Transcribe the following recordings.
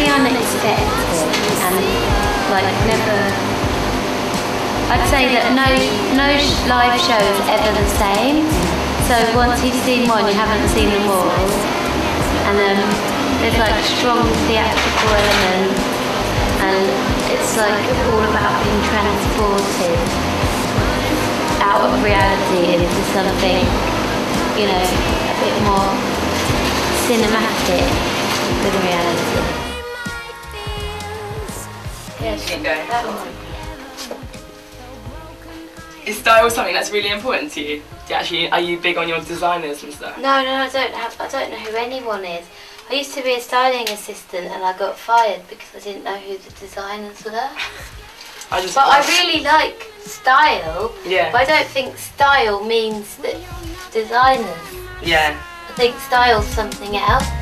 Expect unexpected and like never. I'd say that no no live show is ever the same. So once you've seen one, you haven't seen them all. And um, there's like strong theatrical element, and it's like all about being transported out of reality into something, you know, a bit more cinematic than reality. Going. Is style something that's really important to you? Do you actually, are you big on your designers and stuff? No, no, I don't have. I don't know who anyone is. I used to be a styling assistant, and I got fired because I didn't know who the designers were. I just. But I really like style. Yeah. But I don't think style means that designers. Yeah. I think style's something else.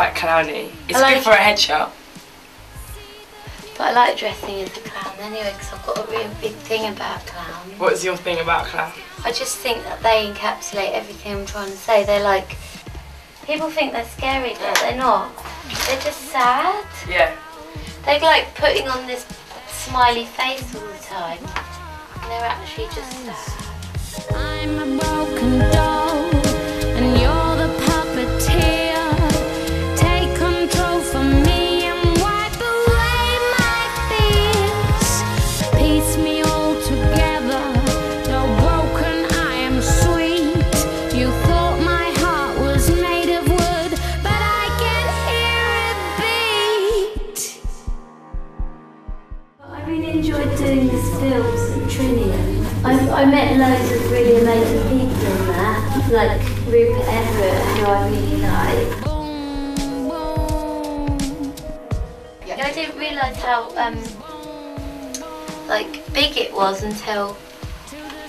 Quite clowny. It's like- good for a headshot. But I like dressing as a clown anyway because I've got a real big thing about clowns. What's your thing about clowns? I just think that they encapsulate everything I'm trying to say. They're like, people think they're scary, but they're not. They're just sad. Yeah. They're like putting on this smiley face all the time. And they're actually just sad. Like Rupert Everett, who I really like. Boom, boom. Yeah, I didn't realise how um, like big it was until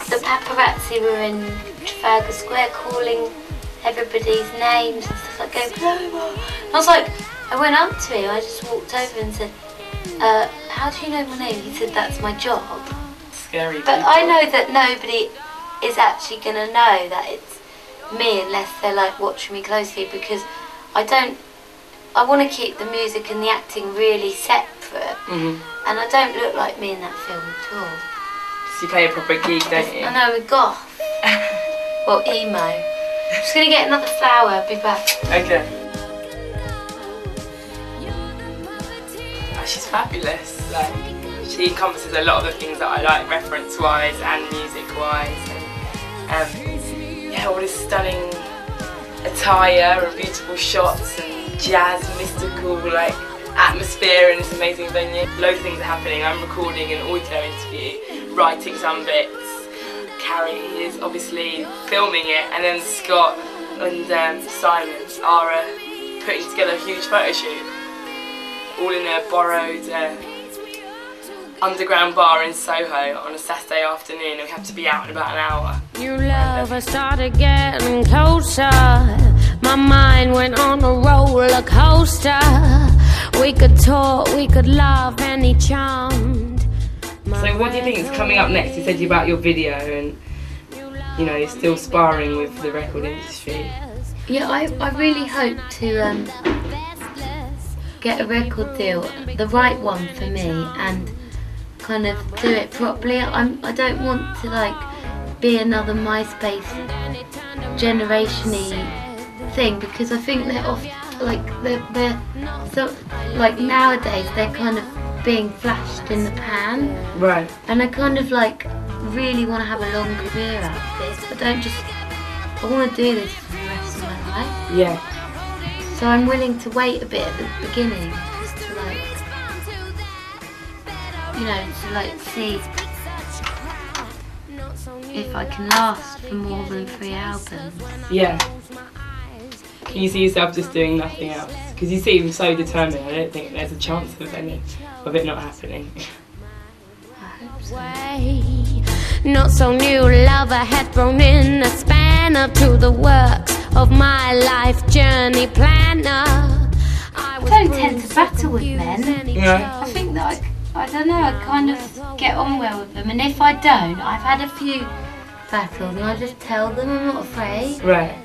the paparazzi were in Trafalgar Square calling everybody's names and stuff like going Paloma. And I was like, I went up to him, I just walked over and said, uh, "How do you know my name?" He said, "That's my job." Scary. But people. I know that nobody is actually going to know that it's me unless they're like watching me closely because I don't. I want to keep the music and the acting really separate, Mhm. and I don't look like me in that film at all. So you play a proper geek, don't you? I know we're goth. well, emo. I'm just gonna get another flower. I'll be back. Okay. Oh, she's fabulous. Like she encompasses a lot of the things that I like, reference-wise and music-wise. And um, all this stunning attire and beautiful shots and jazz, mystical like atmosphere in this amazing venue. Loads of things are happening. I'm recording an audio interview, writing some bits. Carrie is obviously filming it, and then Scott and um, Simon are uh, putting together a huge photo shoot, all in a borrowed uh, underground bar in Soho on a Saturday afternoon, and we have to be out in about an hour. New love, I started getting closer. My mind went on a roller coaster. We could talk, we could love, and he charmed. So, what do you think is coming up next? You said you about your video, and you know you're still sparring with the record industry. Yeah, I, I really hope to um, get a record deal, the right one for me, and kind of do it properly. I'm I don't want to like be another MySpace generationy thing because I think they're off like they're, they're so like nowadays they're kind of being flashed in the pan, Right. and I kind of like really want to have a long career out of this. I don't just I want to do this for the rest of my life. Yeah. So I'm willing to wait a bit at the beginning you know, to like see if I can last for more than three albums. Yeah. Can you see yourself just doing nothing else? Because you seem so determined. I don't think there's a chance of any of it not happening. So. Not so new lover had thrown in a spanner to the works of my life journey planner. I don't tend to battle with men. Yeah. I think that I, I don't know. I kind of get on well with them, and if I don't, I've had a few battles, and I just tell them I'm not afraid. Right.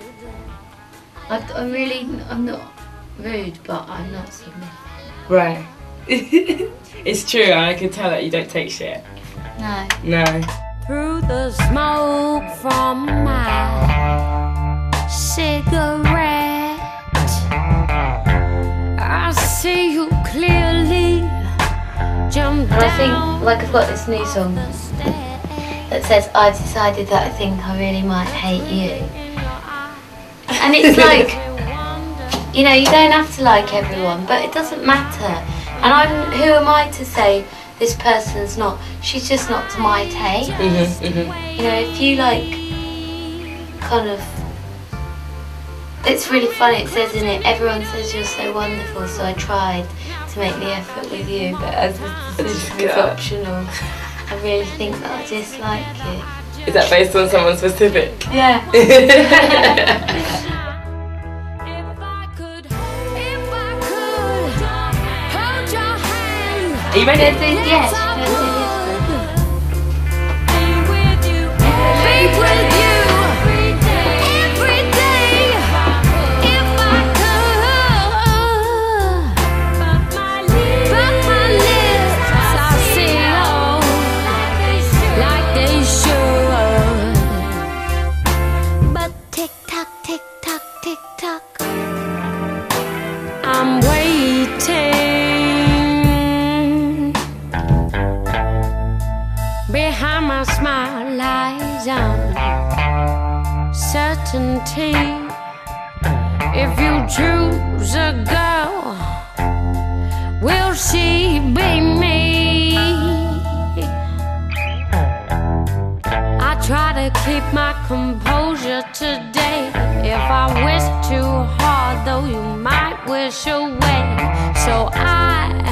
I, I really, I'm not rude, but I'm not submissive. Right. it's true, I can tell that you don't take shit. No. No. through the smoke from my cigarette. Think, like, I've got this new song that says, I decided that I think I really might hate you. And it's like, you know, you don't have to like everyone, but it doesn't matter. And I'm, who am I to say this person's not, she's just not to my taste. Mhm, mhm. You know, if you like, kind of, it's really funny, it says in it, everyone says you're so wonderful, so I tried to make the effort with you, but as the is optional, I really think that I dislike you. Is that based on someone specific? Yeah. If I could, if I could hold your hand. Are you ready? Let's yes, my lies uncertainty. If you choose a girl, will she be me? I try to keep my composure today. If I wish too hard, though, you might wish away. So. I